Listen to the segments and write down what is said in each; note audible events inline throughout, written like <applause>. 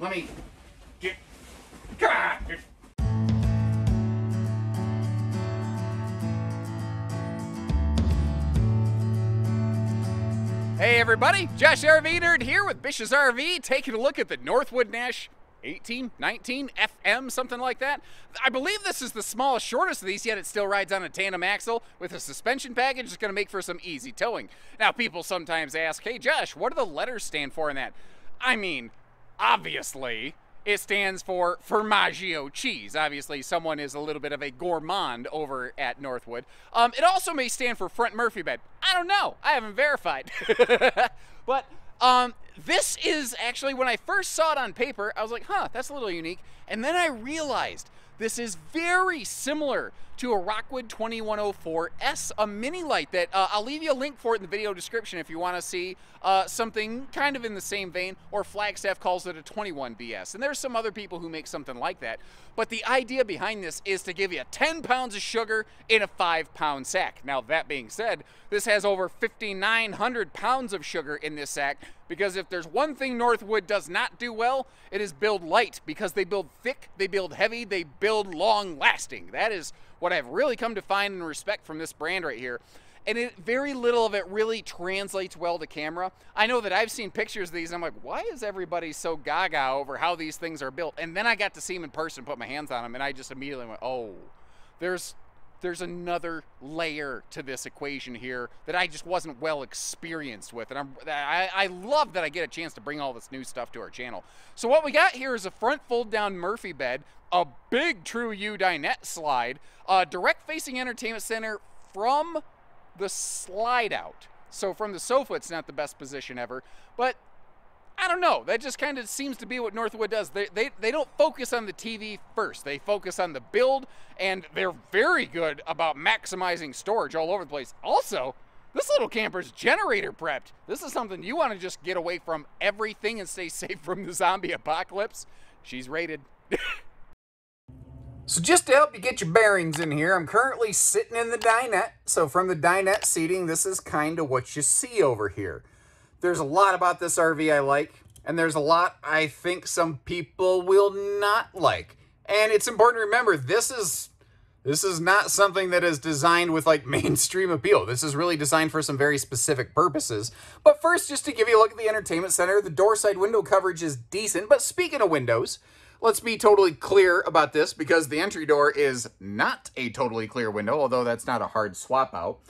let me get. Come on. Hey everybody, Josh RV Nerd here with Bish's RV, taking a look at the Northwood Nash 18, 19, FM, something like that. I believe this is the smallest, shortest of these, yet it still rides on a tandem axle with a suspension package that's going to make for some easy towing. Now, people sometimes ask, hey Josh, what do the letters stand for in that? I mean, obviously, it stands for Formaggio cheese. Obviously, someone is a little bit of a gourmand over at Northwood. Um, it also may stand for front Murphy bed. I don't know. I haven't verified. <laughs> but um, this is actually, when I first saw it on paper, I was like, huh, that's a little unique. And then I realized this is very similar to a Rockwood 2104S, a mini light that uh, I'll leave you a link for it in the video description if you want to see uh, something kind of in the same vein, or Flagstaff calls it a 21DS. And there's some other people who make something like that. But the idea behind this is to give you 10 pounds of sugar in a five pound sack. Now, that being said, this has over 5,900 pounds of sugar in this sack because if there's one thing Northwood does not do well, it is build light because they build thick, they build heavy, they build long lasting. That is what I've really come to find and respect from this brand right here. And it, very little of it really translates well to camera. I know that I've seen pictures of these and I'm like, why is everybody so gaga over how these things are built? And then I got to see them in person, put my hands on them, and I just immediately went, oh, there's there's another layer to this equation here that I just wasn't well experienced with. And I'm, I, I love that I get a chance to bring all this new stuff to our channel. So what we got here is a front fold down Murphy bed, a big True U dinette slide, a direct facing entertainment center from the slide out. So from the sofa, it's not the best position ever, but I don't know. That just kind of seems to be what Northwood does. They, they, they don't focus on the TV first. They focus on the build, and they're very good about maximizing storage all over the place. Also, this little camper's generator prepped. This is something you want to just get away from everything and stay <laughs> safe from the zombie apocalypse. She's rated. So just to help you get your bearings in here, I'm currently sitting in the dinette. So from the dinette seating, this is kind of what you see over here. There's a lot about this RV I like, and there's a lot I think some people will not like. And it's important to remember, this is this is not something that is designed with like <laughs> mainstream appeal. This is really designed for some very specific purposes. But first, just to give you a look at the entertainment center, the door side window coverage is decent. But speaking of windows, let's be totally clear about this because the entry door is not a totally clear window, although that's not a hard swap out.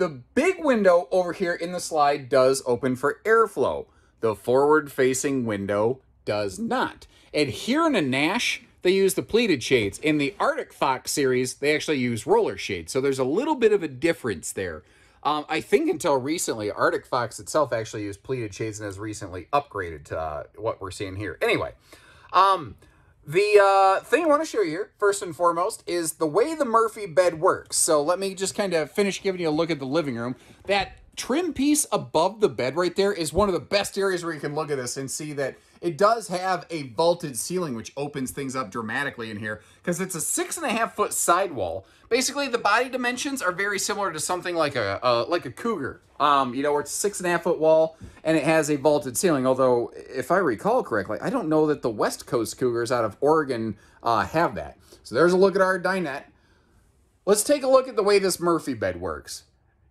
The big window over here in the slide does open for airflow. The forward-facing window does not. And here in a Nash, they use the pleated shades. In the Arctic Fox series, they actually use roller shades. So there's a little bit of a difference there. Um, I think until recently, Arctic Fox itself actually used pleated shades and has recently upgraded to uh, what we're seeing here. Anyway, um, the uh, thing I want to show you here, first and foremost, is the way the Murphy bed works. So let me just kind of finish giving you a look at the living room. That trim piece above the bed right there is one of the best areas where you can look at this and see that it does have a vaulted ceiling, which opens things up dramatically in here because it's a six and a half foot sidewall. Basically, the body dimensions are very similar to something like a, a like a cougar. Um, you know, where it's six and a half foot wall and it has a vaulted ceiling. Although, if I recall correctly, I don't know that the West Coast Cougars out of Oregon uh, have that. So there's a look at our dinette. Let's take a look at the way this Murphy bed works.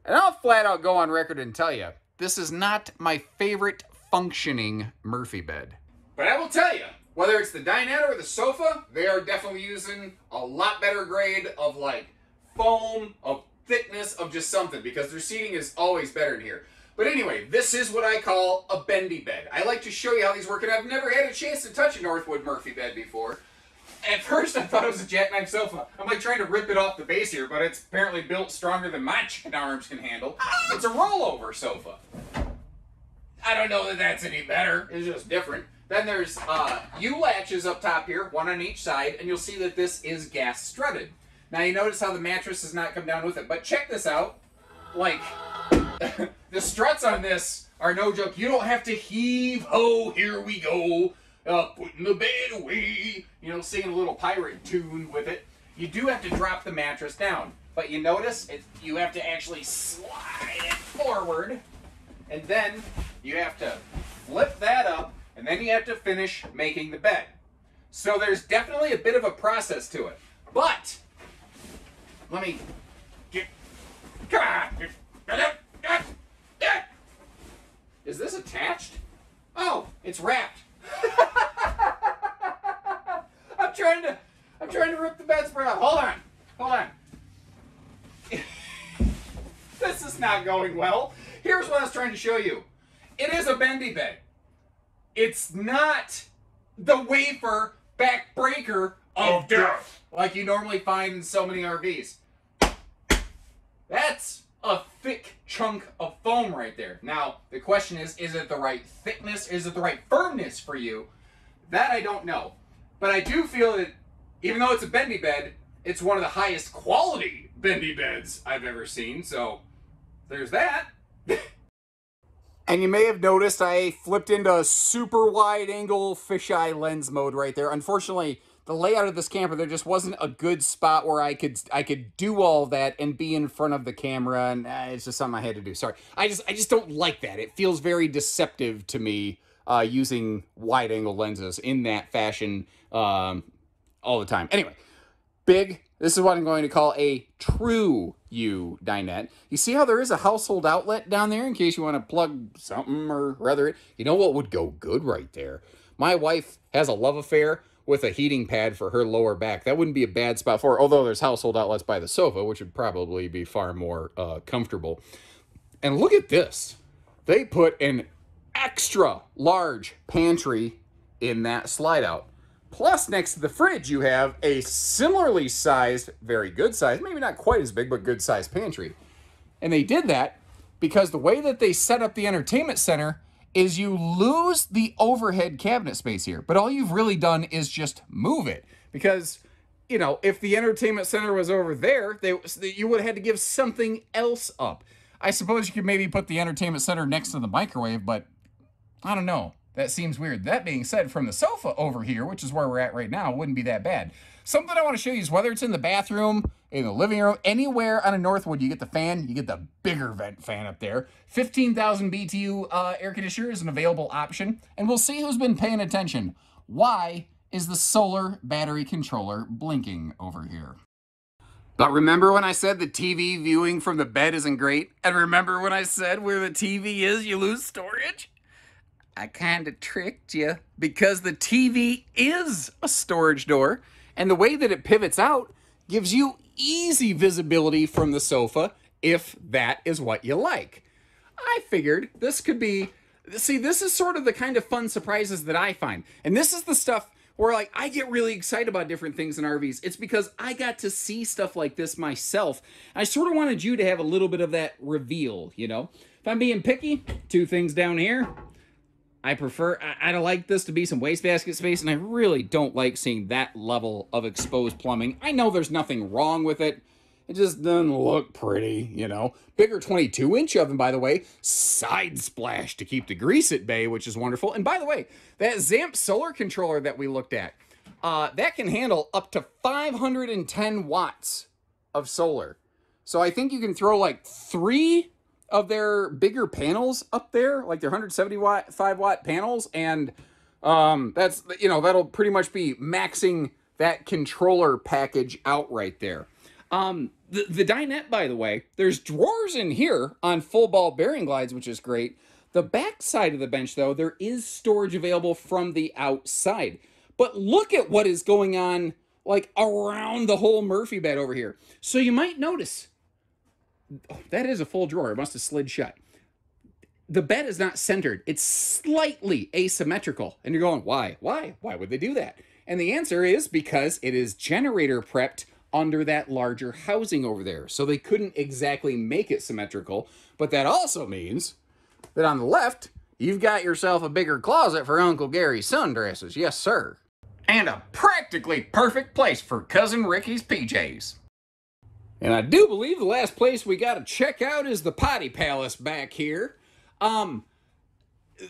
And I'll flat out go on record and tell you, this is not my favorite functioning Murphy bed. But I will tell you, whether it's the dinette or the sofa, they are definitely using a lot better grade of like foam, of thickness, of just something, because their seating is always better in here. But anyway, this is what I call a bendy bed. I like to show you how these work, and I've never had a chance to touch a Northwood Murphy bed before. At first, I thought it was a jackknife sofa. I'm like trying to rip it off the base here, but it's apparently built stronger than my chicken arms can handle. It's a rollover sofa. I don't know that that's any better. It's just different. Then there's uh, U-latches up top here, one on each side, and you'll see that this is gas strutted. Now you notice how the mattress does not come down with it, but check this out. Like, <laughs> the struts on this are no joke. You don't have to heave, ho, here we go, uh, putting the bed away, you know, singing a little pirate tune with it. You do have to drop the mattress down, but you notice it, you have to actually slide it forward, and then you have to flip that up, and then you have to finish making the bed. So there's definitely a bit of a process to it. But let me get. Come on. Is this attached? Oh, it's wrapped. <laughs> I'm trying to I'm trying to rip the bedspread off. Hold on. Hold on. <laughs> this is not going well. Here's what I was trying to show you. It is a bendy bed. It's not the wafer backbreaker of death like you normally find in so many RVs. That's a thick chunk of foam right there. Now, the question is, is it the right thickness? Is it the right firmness for you? That I don't know. But I do feel that even though it's a bendy bed, it's one of the highest quality bendy beds I've ever seen. So there's that. <laughs> and you may have noticed I flipped into a super wide angle fisheye lens mode right there. Unfortunately, the layout of this camper, there just wasn't a good spot where I could I could do all that and be in front of the camera, and uh, it's just something I had to do. Sorry, I just I just don't like that. It feels very deceptive to me uh, using wide angle lenses in that fashion um, all the time. Anyway, big. This is what I'm going to call a true U dinette. You see how there is a household outlet down there in case you want to plug something or rather it. You know what would go good right there? My wife has a love affair with a heating pad for her lower back. That wouldn't be a bad spot for her, although there's household outlets by the sofa, which would probably be far more uh, comfortable. And look at this. They put an extra large pantry in that slide out. Plus, next to the fridge, you have a similarly sized, very good size, maybe not quite as big, but good sized pantry. And they did that because the way that they set up the entertainment center is you lose the overhead cabinet space here, but all you've really done is just move it because you know if the entertainment center was over there, they you would have had to give something else up. I suppose you could maybe put the entertainment center next to the microwave, but I don't know. That seems weird. That being said, from the sofa over here, which is where we're at right now, wouldn't be that bad. Something I want to show you is whether it's in the bathroom, in the living room, anywhere on a Northwood, you get the fan, you get the bigger vent fan up there. 15,000 BTU uh, air conditioner is an available option, and we'll see who's been paying attention. Why is the solar battery controller blinking over here? But remember when I said the TV viewing from the bed isn't great? And remember when I said where the TV is, you lose storage? I kind of tricked you because the TV is a storage door, and the way that it pivots out gives you easy visibility from the sofa if that is what you like. I figured this could be, see, this is sort of the kind of fun surprises that I find. And this is the stuff where like I get really excited about different things in RVs. It's because I got to see stuff like this myself. I sort of wanted you to have a little bit of that reveal, you know? If I'm being picky, two things down here. I prefer, I, would like this to be some wastebasket space, and I really don't like seeing that level of exposed plumbing. I know there's nothing wrong with it. It just doesn't look pretty, you know. Bigger 22-inch oven, by the way. Side splash to keep the grease at bay, which is wonderful. And by the way, that Zamp solar controller that we looked at, uh, that can handle up to 510 watts of solar. So I think you can throw like three of their bigger panels up there, like their 170 watt, 5 watt panels, and um, that's, you know, that'll pretty much be maxing that controller package out right there. Um, the, the dinette, by the way, there's drawers in here on full ball bearing glides, which is great. The back side of the bench, though, there is storage available from the outside. But look at what is going on, like, around the whole Murphy bed over here. So you might notice that is a full drawer. It must have slid shut. The bed is not centered. It's slightly asymmetrical. And you're going, why? Why? Why would they do that? And the answer is because it is generator prepped under that larger housing over there. So they couldn't exactly make it symmetrical. But that also means that on the left, you've got yourself a bigger closet for Uncle Gary's sundresses. Yes, sir. And a practically perfect place for Cousin Ricky's PJs. And I do believe the last place we got to check out is the Potty Palace back here. Um,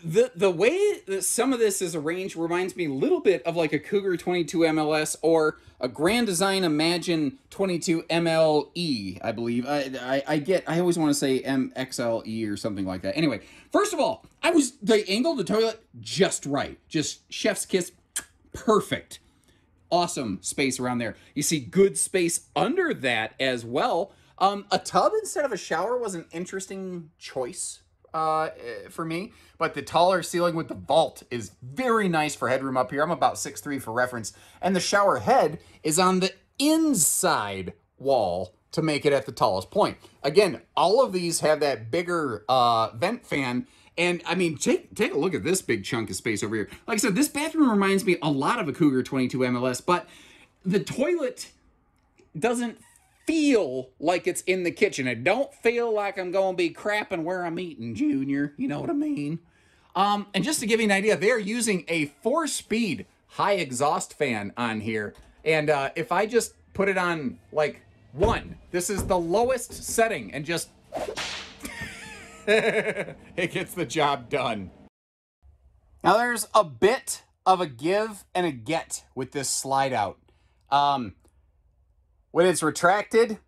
the the way that some of this is arranged reminds me a little bit of like a Cougar 22 MLS or a Grand Design Imagine 22 MLE, I believe. I, I, I get, I always want to say MXLE or something like that. Anyway, first of all, I was, they angled the toilet just right. Just chef's kiss, perfect. Awesome space around there. You see good space under that as well. Um, a tub instead of a shower was an interesting choice uh, for me. But the taller ceiling with the vault is very nice for headroom up here. I'm about 6'3 for reference. And the shower head is on the inside wall to make it at the tallest point. Again, all of these have that bigger uh, vent fan. And I mean, take take a look at this big chunk of space over here. Like I said, this bathroom reminds me a lot of a Cougar 22 MLS, but the toilet doesn't feel like it's in the kitchen. It don't feel like I'm going to be crapping where I'm eating, Junior. You know what I mean? Um, and just to give you an idea, they're using a four-speed high exhaust fan on here. And uh, if I just put it on like one, this is the lowest setting and just <laughs> it gets the job done. Now there's a bit of a give and a get with this slide out. Um, when it's retracted,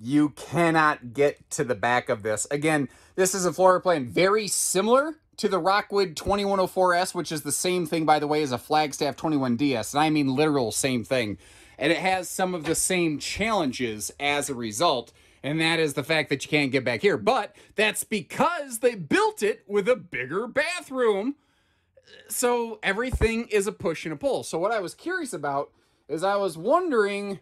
you cannot get to the back of this. Again, this is a floor plan very similar to the Rockwood 2104S, which is the same thing, by the way, as a Flagstaff 21DS. And I mean literal same thing. And it has some of the same challenges as a result. And that is the fact that you can't get back here. But that's because they built it with a bigger bathroom. So everything is a push and a pull. So what I was curious about is I was wondering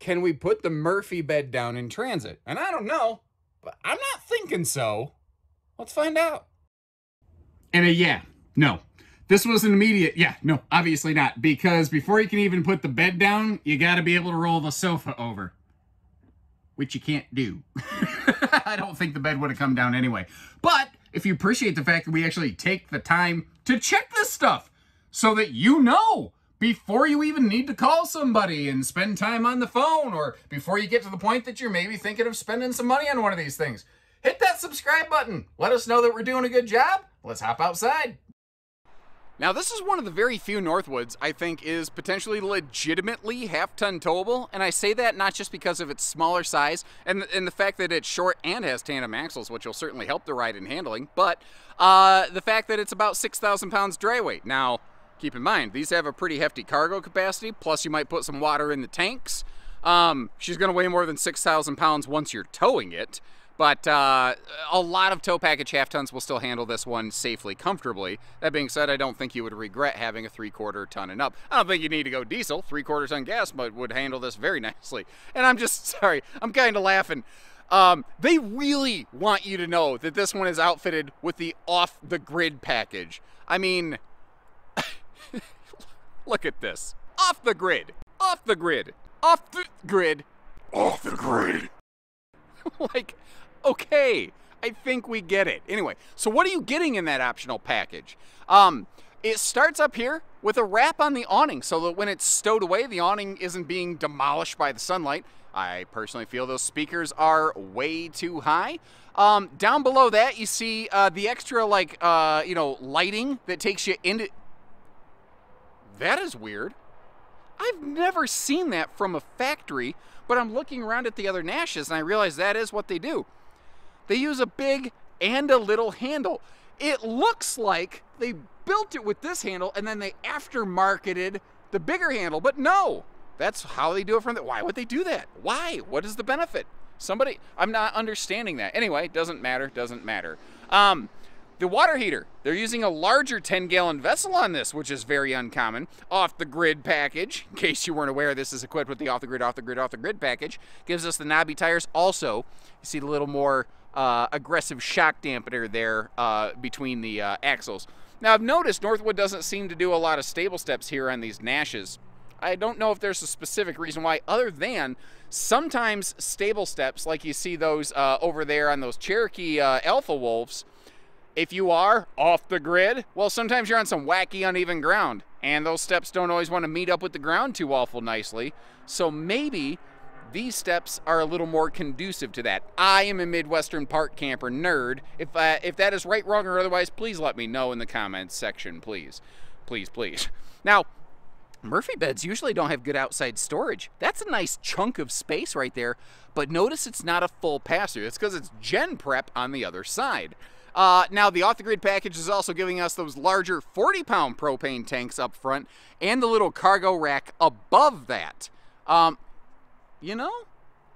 can we put the Murphy bed down in transit? And I don't know, but I'm not thinking so. Let's find out. And a yeah, no. This was an immediate, yeah, no, obviously not. Because before you can even put the bed down, you got to be able to roll the sofa over. Which you can't do. <laughs> I don't think the bed would have come down anyway. But if you appreciate the fact that we actually take the time to check this stuff so that you know before you even need to call somebody and spend time on the phone or before you get to the point that you're maybe thinking of spending some money on one of these things. Hit that subscribe button. Let us know that we're doing a good job. Let's hop outside. Now, this is one of the very few Northwoods I think is potentially legitimately half-ton towable, and I say that not just because of its smaller size and, and the fact that it's short and has tandem axles, which will certainly help the ride and handling, but uh, the fact that it's about 6,000 pounds dry weight. Now, Keep in mind, these have a pretty hefty cargo capacity, plus you might put some water in the tanks. Um, she's going to weigh more than 6,000 pounds once you're towing it, but uh, a lot of tow package half tons will still handle this one safely, comfortably. That being said, I don't think you would regret having a three quarter ton and up. I don't think you need to go diesel. Three quarter ton gas but would handle this very <laughs> nicely. And I'm just sorry, I'm kind of laughing. Um, they really want you to know that this one is outfitted with the off the grid package. I mean, <laughs> Look at this. Off the grid. Off the grid. Off the grid. Off the grid. <laughs> like, okay, I think we get it. Anyway, so what are you getting in that optional package? Um, it starts up here with a wrap on the awning so that when it's stowed away, the awning isn't being demolished by the sunlight. I personally feel those speakers are way too high. Um, down below that, you see uh, the extra, like, uh, you know, lighting that takes you into that is weird. I've never seen that from a factory, but I'm looking around at the other Nashes and I realize that is what they do. They use a big and a little handle. It looks like they built it with this handle and then they aftermarketed the bigger handle, but no, that's how they do it from the, why would they do that? Why? What is the benefit? Somebody, I'm not understanding that. Anyway, doesn't matter, doesn't matter. Um, the water heater, they're using a larger 10 gallon vessel on this, which is very uncommon. Off the grid package, in case you weren't aware, this is equipped with the off the grid, off the grid, off the grid package. Gives us the knobby tires. Also, you see the little more uh, aggressive shock dampener there uh, between the uh, axles. Now, I've noticed Northwood doesn't seem to do a lot of stable steps here on these Nashes. I don't know if there's a specific reason why, other than sometimes stable steps, like you see those uh, over there on those Cherokee uh, Alpha Wolves, if you are off the grid, well, sometimes you're on some wacky uneven ground, and those steps don't always want to meet up with the ground too awful nicely. So maybe these steps are a little more conducive to that. I am a Midwestern park camper nerd. If uh, if that is right, wrong, or otherwise, please let me know in the comments section, please, please, please. Now, Murphy beds usually don't have good outside storage. That's a nice chunk of space right there, but notice it's not a full pass-through. It's because it's gen prep on the other side. Uh, now, the off-the-grid package is also giving us those larger 40-pound propane tanks up front and the little cargo rack above that. Um, you know,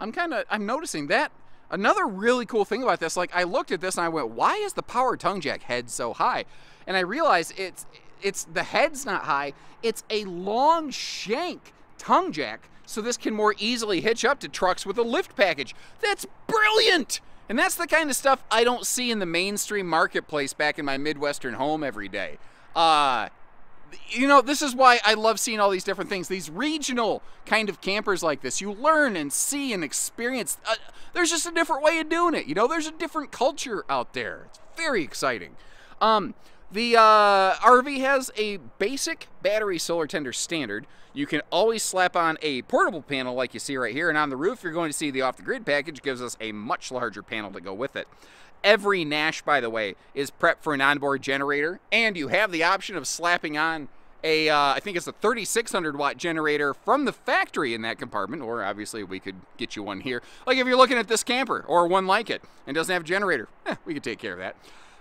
I'm kind of, I'm noticing that. Another really cool thing about this, like I looked at this and I went, why is the power tongue jack head so high? And I realized it's, it's the head's not high, it's a long shank tongue jack, so this can more easily hitch up to trucks with a lift package. That's brilliant! And that's the kind of stuff I don't see in the mainstream marketplace back in my Midwestern home every day. Uh, you know, this is why I love seeing all these different things. These regional kind of campers like this, you learn and see and experience. Uh, there's just a different way of doing it. You know, there's a different culture out there. It's very exciting. Um, the uh, RV has a basic battery solar tender standard. You can always slap on a portable panel like you see right here, and on the roof you're going to see the off-the-grid package gives us a much larger panel to go with it. Every Nash, by the way, is prepped for an onboard generator, and you have the option of slapping on a, uh, I think it's a 3600 watt generator from the factory in that compartment, or obviously we could get you one here. Like if you're looking at this camper or one like it and doesn't have a generator, eh, we could take care of that.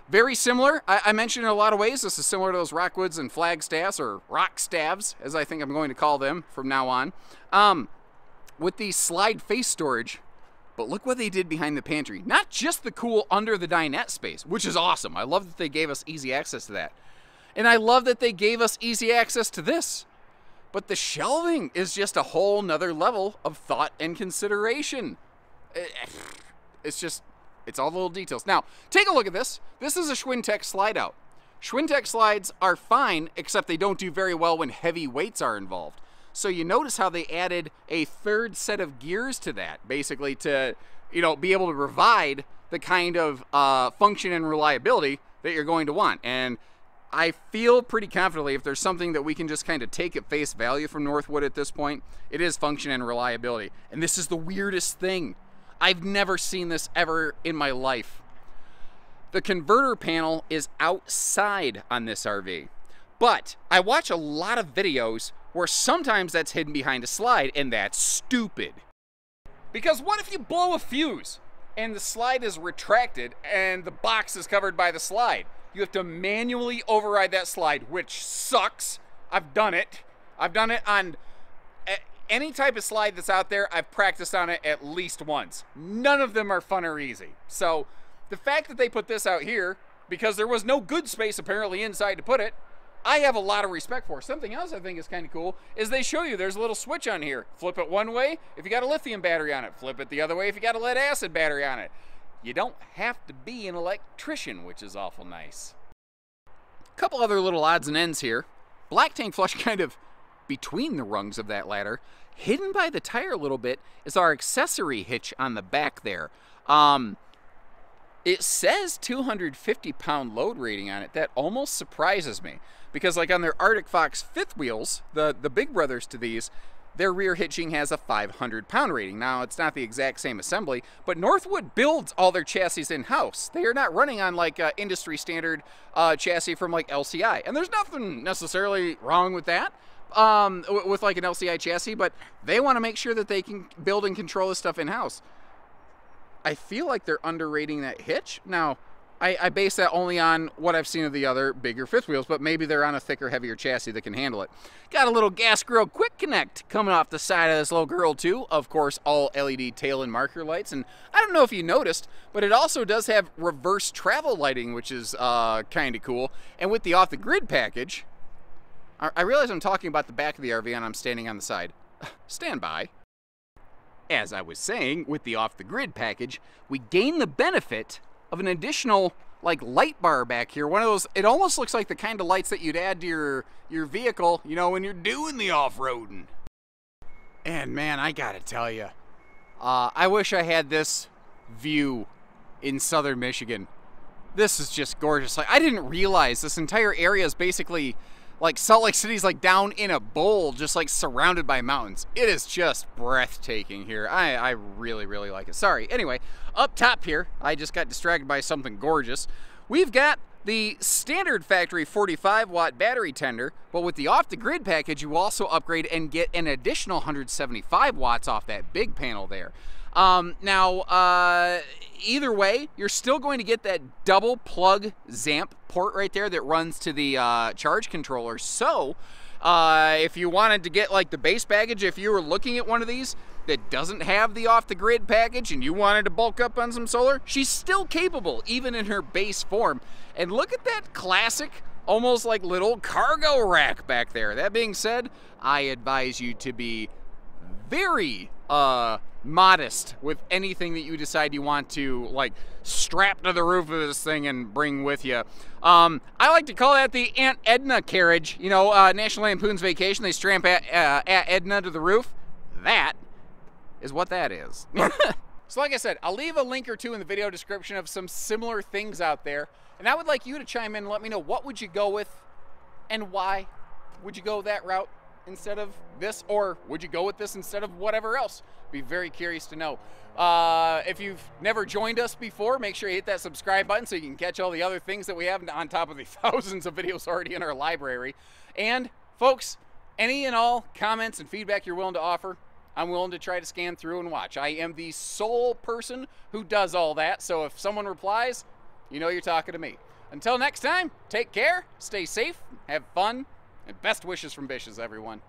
Very similar. I, I, mentioned in a lot of ways, this is similar to those Rockwoods and Flagstaffs, or Rock Stavs, as I think I'm going to call them from now on, um, with the slide face storage. But look what they did behind the pantry. Not just the cool under the dinette space, which is awesome. I love that they gave us easy access to that. And I love that they gave us easy access to this. But the shelving is just a whole nother level of thought and consideration. Eh, it's just it's all the little details. Now, take a look at this. This is a Schwintek slide out. Schwintek slides are fine, except they don't do very well when heavy weights are involved. So you notice how they added a third set of gears to that, basically to, you know, be able to provide the kind of uh, function and reliability that you're going to want. And I feel pretty confidently if there's something that we can just kind of take at face value from Northwood at this point, it is function and reliability. And this is the weirdest thing. I've never seen this ever in my life. The converter panel is outside on this RV. But I watch a lot of videos where sometimes that's hidden behind a slide, and that's stupid. Because what if you blow a fuse and the slide is retracted and the box is covered by the slide? You have to manually override that slide, which sucks. I've done it. I've done it on any type of slide that's out there, I've practiced on it at least once. None of them are fun or easy. So the fact that they put this out here, because there was no good space apparently inside to put it, I have a lot of respect for. Something else I think is kind of cool is they show you there's a little switch on here. Flip it one way if you got a lithium battery on it. Flip it the other way if you got a lead acid battery on it. You don't have to be an electrician, which is awful nice. A couple other little odds and ends here. Black tank flush <laughs> kind of between the rungs of that ladder. Hidden by the tire a little bit is our accessory hitch on the back there. Um, it says 250 pound load rating on it. That almost surprises me because like on their Arctic Fox fifth wheels, the, the big brothers to these, their rear hitching has a 500 pound rating. Now, it's not the exact same assembly, but Northwood builds all their chassis in house. They are not running on like uh, industry standard uh, chassis from like LCI. And there's nothing necessarily wrong with that um, with like an LCI chassis, but they want to make sure that they can build and control this stuff in house. I feel like they're underrating that hitch. Now, I, I, base that only on what I've seen of the other bigger fifth wheels, but maybe they're on a thicker, heavier chassis that can handle it. Got a little gas grill quick connect coming off the side of this little girl too. Of course, all LED tail and marker lights. And I don't know if you noticed, but it also does have reverse travel lighting, which is uh, kind of cool. And with the off-the-grid package, I realize I'm talking about the back of the RV and I'm standing on the side. <sighs> Stand by. As I was saying, with the off-the-grid package, we gain the benefit of an additional like light bar back here. One of those, it almost looks like the kind of lights that you'd add to your, your vehicle, you know, when you're doing the off-roading. And man, I gotta tell you, uh, I wish I had this view in southern Michigan. This is just gorgeous. Like I didn't realize this entire area is basically like Salt Lake City's like down in a bowl, just like surrounded by mountains. It is just breathtaking here. I, I really, really like it. Sorry. Anyway, up top here, I just got distracted by something gorgeous. We've got the standard factory 45 watt battery tender, but with the off the grid package, you also upgrade and get an additional 175 watts off that big panel there. Um, now, uh, either way, you're still going to get that double plug ZAMP port right there that runs to the uh, charge controller. So, uh, if you wanted to get like the base package, if you were looking at one of these that doesn't have the off the grid package and you wanted to bulk up on some solar, she's still capable, even in her base form. And look at that classic, almost like little cargo rack back there. That being said, I advise you to be very uh, modest with anything that you decide you want to like strap to the roof of this thing and bring with you. Um, I like to call that the Aunt Edna carriage. You know, uh, National Lampoon's Vacation. They strap at, uh, Aunt Edna to the roof. That is what that is. <laughs> so, like I said, I'll leave a link or two in the video description of some similar things out there, and I would like you to chime in and let me know what would you go with and why would you go that route instead of this, or would you go with this instead of whatever else? Be very curious to know. Uh, if you've never joined us before, make sure you hit that subscribe button so you can catch all the other things that we have on top of the <laughs> thousands of videos already in our library. And folks, any and all comments and feedback you're willing to offer, I'm willing to try to scan through and watch. I am the sole person who does all that, so if someone replies, you know you're talking to me. Until next time, take care, stay safe, have fun, and best wishes from Bishes, everyone.